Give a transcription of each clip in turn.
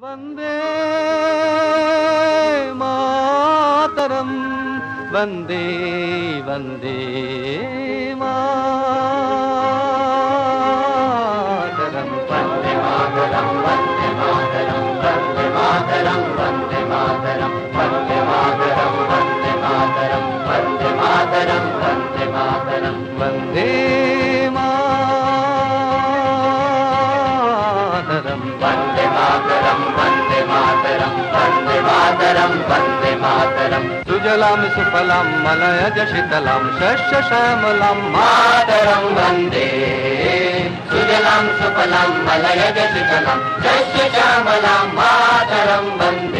வந்தே மாதரம். வந்தே வந்தே மா मातरम् वन्दे मातरम्। सुजलां सुफलां मलयज शीतलां शस्य श्यामलां। मातरं वन्दे। सुजलां सुफलां मलयज शीतलां शस्य श्यामलां मातरं वन्दे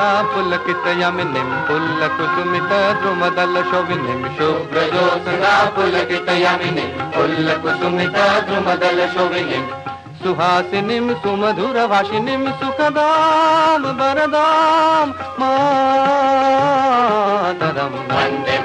जना पुलकितयमिनिं पुल्लकुसुमितद्रुमदलशोभिनिं शुभ्रजोत्सना पुलकितयामिनिं पुल्लकुसुमितद्रुमदलशोभिनिं सुहासिनीं सुमधुरभाषिणीं सुखदां वरदां मातरं वंदे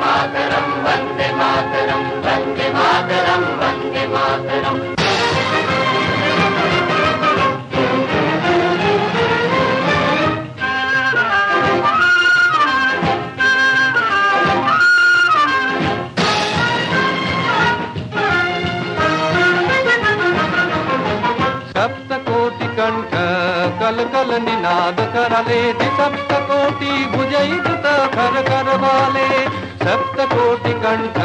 कल कल निनाद कर ले सप्त कोटि भुजयुत कर कर वाले सप्त कोटि कंठ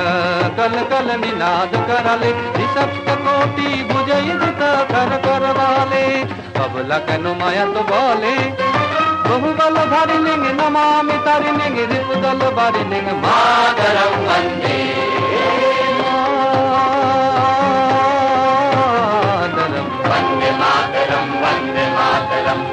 कल कल निनाद कर ले सप्त कोटि भुजयुत कर कर वाले अब लखन माया तो बोले, बहुबल धरिनिंग नमामि तरिनिंग रिपुदल बरिनिंग मातरम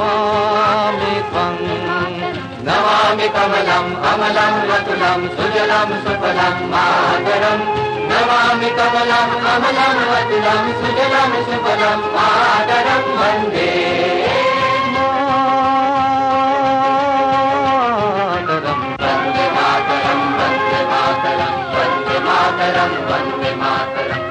नमामि त्वं। नमामि कमलम् अमलं वतुलं सुजलं सुफलं मातरम् नमामि कमलम् अमलं वतुलं सुजलं वन्दे मातरम् वन्दे मातरं वन्दे मातरं वन्दे मातरं वन्दे मातरं वन्दे मातरम्